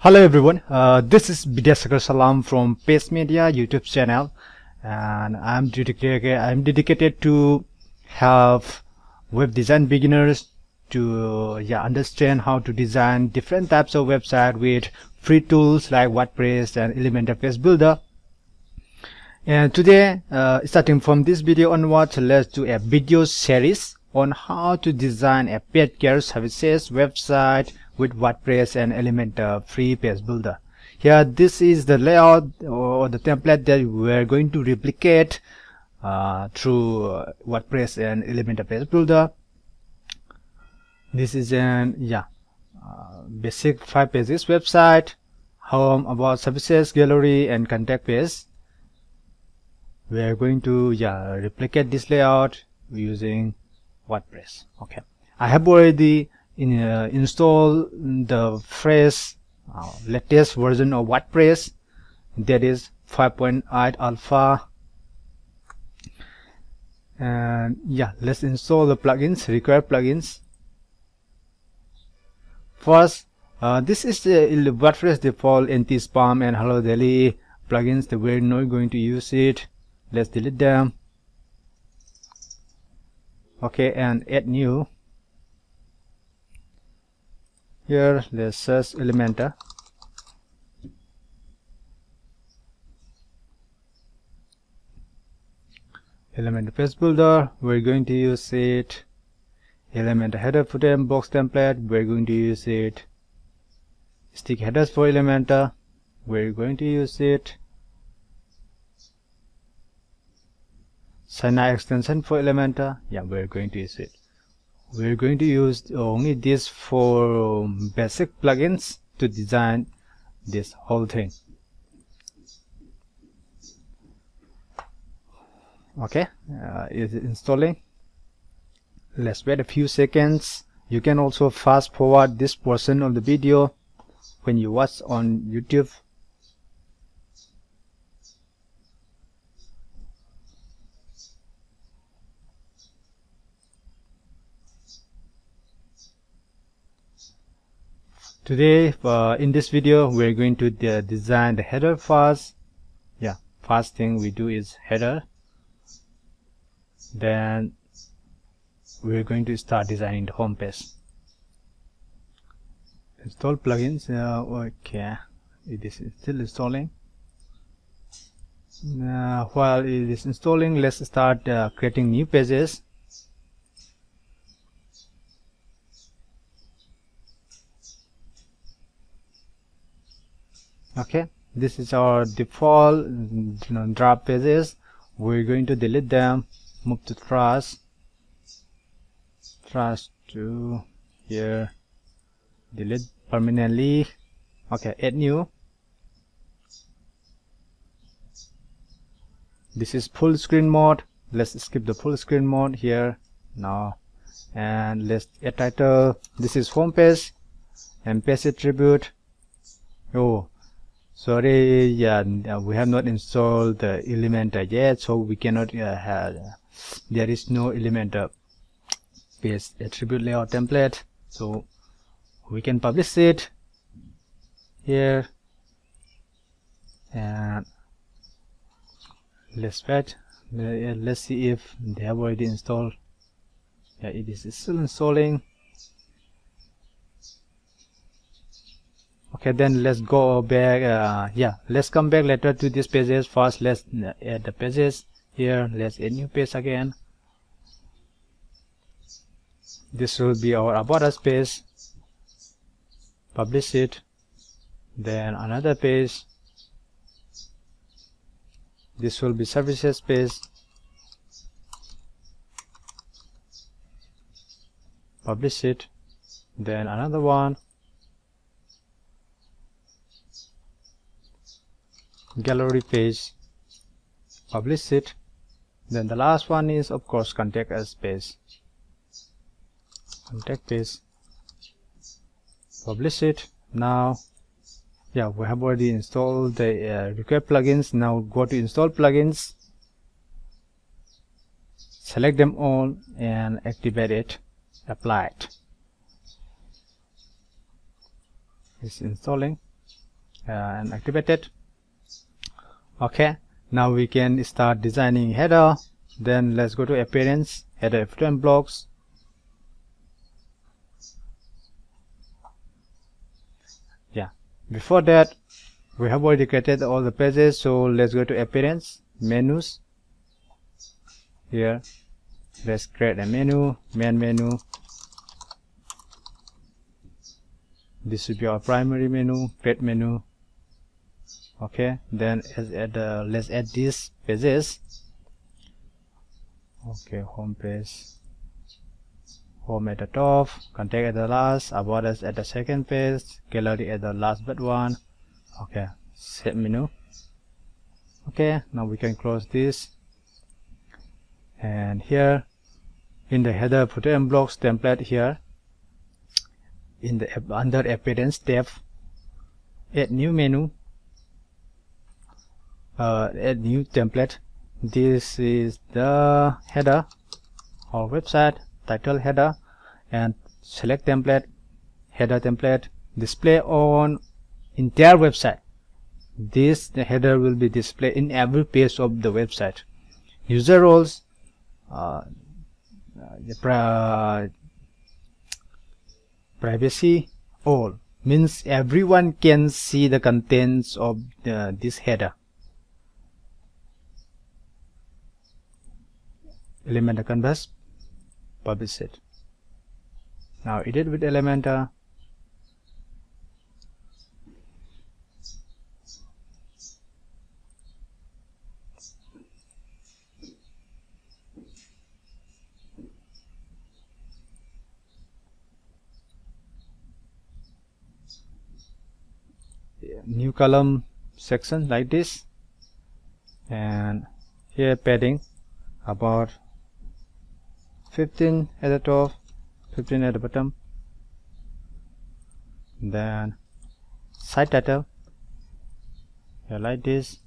Hello everyone, uh, this is Bidyasagar Salam from Paste Media YouTube channel. And I'm dedicated, I'm dedicated to help web design beginners to yeah, understand how to design different types of website with free tools like WordPress and Elementor Page Builder. And today, uh, starting from this video onwards, let's do a video series on how to design a pet care services website with WordPress and Elementor free page builder. Here this is the layout or the template that we're going to replicate uh, through uh, WordPress and Elementor page builder. This is an yeah uh, basic five pages website, home, about services, gallery and contact page. We are going to yeah replicate this layout using WordPress. Okay, I have already in, uh, install the fresh uh, latest version of WordPress. That is 5.8 alpha. And yeah let's install the plugins required plugins. First uh, this is the WordPress default anti-spam and Hello Dolly plugins. That we're not going to use it. Let's delete them okay and add new. Here let's search Elementor Elementor page builder we're going to use it. Elementor header footer blocks template we're going to use it. Stick headers for Elementor we're going to use it Sina extension for Elementor? Yeah we're going to use it. We're going to use only this for basic plugins to design this whole thing. Okay uh, is installing? Let's wait a few seconds. You can also fast forward this portion of the video when you watch on YouTube today uh, in this video we're going to de design the header first yeah. First thing we do is header. Then we're going to start designing the home page. Install plugins. Uh, okay. It is still installing. Uh, while it is installing let's start uh, creating new pages okay? This is our default you know, pages. We're going to delete them. Move to trash. Trash to here. Delete permanently. Okay add new. This is full screen mode. Let's skip the full screen mode here now. And let's add title. This is home page. And page attribute. Oh sorry yeah we have not installed the elementor yet so we cannot uh, have there is no elementor page attribute layout template. So we can publish it here. And let's wait. Let's see if they have already installed. Yeah it is still installing okay then let's go back uh, yeah let's come back later to these pages. First let's add the pages here. Let's add new page again. This will be our about us page. Publish it. Then another page. This will be services page. Publish it. Then another one gallery page publish it. Then the last one is of course contact us page. Contact page. Publish it. Now yeah we have already installed the uh, required plugins. Now go to install plugins. Select them all and activate it. Apply it it's installing and activate it okay now we can start designing header. Then let's go to appearance header frame blocks. Yeah before that we have already created all the pages so let's go to appearance menus. Here let's create a menu main menu. This should be our primary menu create menu okay then as add uh, let's add these pages. Okay home page. Home at the top contact at the last about us at the second page gallery at the last but one. Okay set menu. Okay now we can close this. And here in the header footer and blocks template here. In the under appearance tab add new menu uh, add new template. This is the header or website title header and select template header template display on entire website. This header will be displayed in every page of the website. User roles uh, uh, privacy all. Means everyone can see the contents of the, this header Elementor canvas publish it. Now edit with Elementor. New column section like this. And here padding about 15 at the top 15 at the bottom. Then site title. Here like this.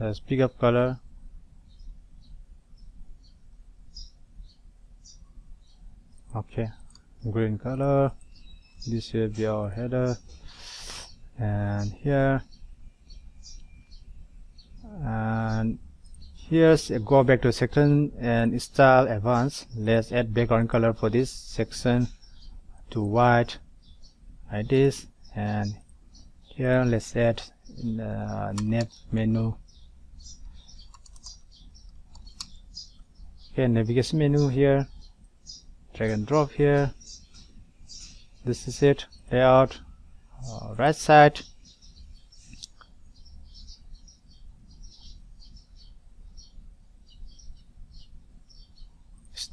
Let's pick up color. Okay green color. This will be our header. And here and here's go back to section and style advanced let's add background color for this section to white like this. And here let's add the nav menu. Okay navigation menu here. Drag and drop here. This is it. Layout. Uh, right side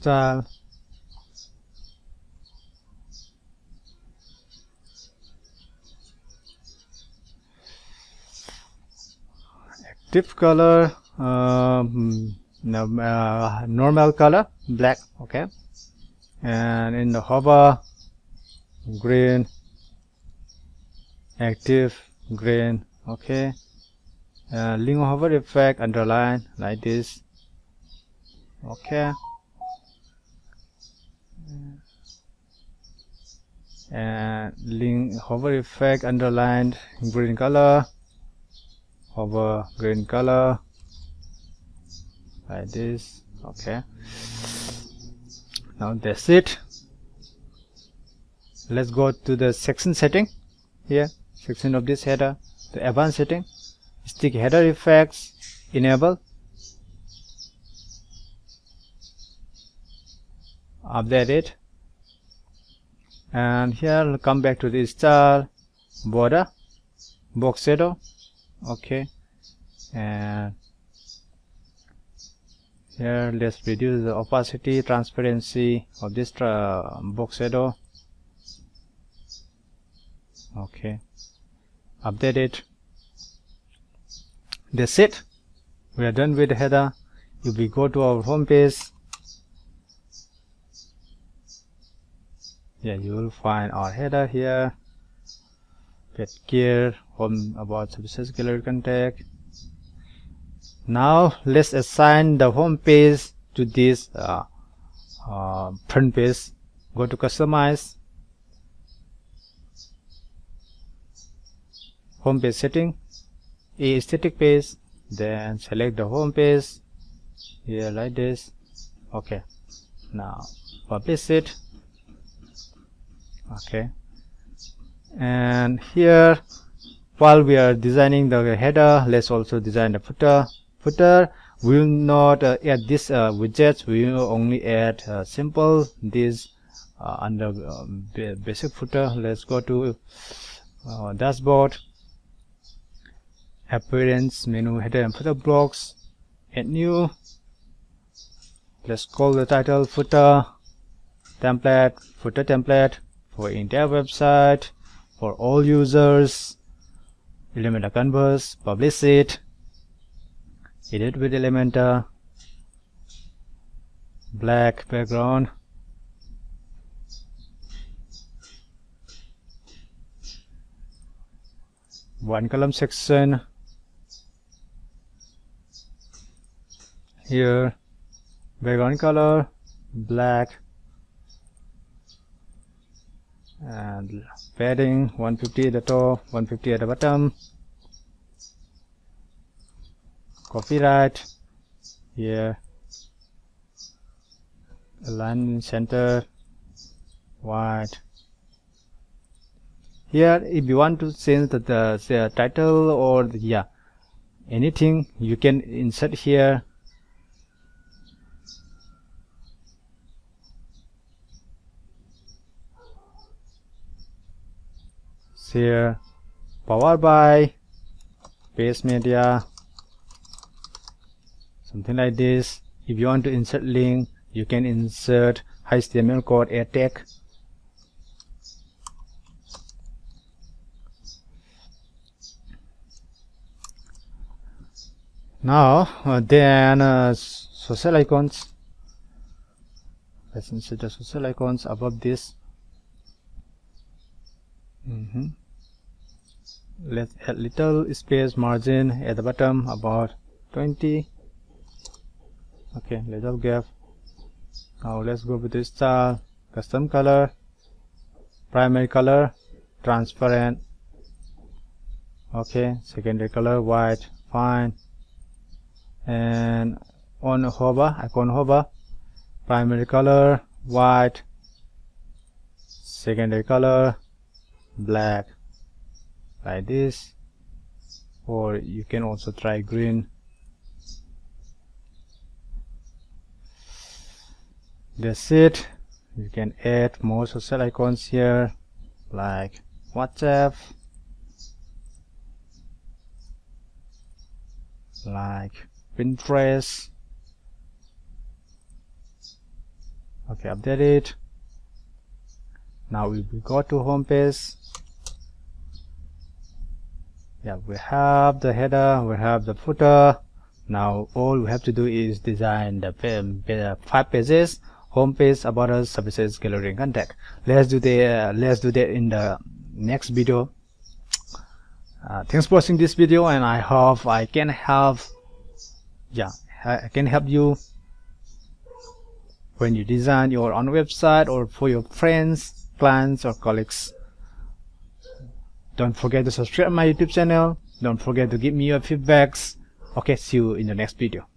style active color um, no, uh, normal color black okay. And in the hover green active green okay. Uh, link hover effect underline like this okay and link hover effect underlined green color. Hover green color. Like this. Okay. Now that's it. Let's go to the section setting here. Section of this header. The advanced setting. Stick header effects enable. Update it and here come back to the style border box shadow okay. And here let's reduce the opacity transparency of this box shadow okay. Update it. That's it. We are done with the header. If we go to our home page yeah you will find our header here. Get gear home about services gallery contact now let's assign the home page to this uh, uh, front page. Go to customize. Home page setting. A static page. Then select the home page. Here like this. Okay. Now publish it okay. And here while we are designing the header let's also design the footer. Footer we will not uh, add this uh, widgets we will only add uh, simple this uh, under um, basic footer. Let's go to uh, dashboard appearance menu header and footer blocks add new. Let's call the title footer template footer template for entire website for all users. Elementor canvas publish it edit with elementor. Black background. One column section. Here background color black and padding 150 at the top 150 at the bottom. Copyright here align center white here if you want to change the, the, the title or the, yeah anything you can insert here here. Powered by Paste Media. Something like this. If you want to insert link you can insert HTML code tag now uh, then uh, social icons. Let's insert the social icons above this. Mm -hmm let's add little space margin at the bottom about 20 okay little gap. Now let's go with this style. Custom color. Primary color. Transparent. Okay secondary color white. Fine. And on hover icon hover primary color white. Secondary color black like this or you can also try green. That's it. You can add more social icons here like whatsapp like pinterest. Okay update it. Now we go to home page yeah we have the header we have the footer. Now all we have to do is design the five pages home page about us services gallery and contact let's do the uh, let's do that in the next video. Uh, thanks for watching this video and i hope i can help yeah i can help you when you design your own website or for your friends clients or colleagues don't forget to subscribe to my youtube channel. Don't forget to give me your feedbacks. Okay see you in the next video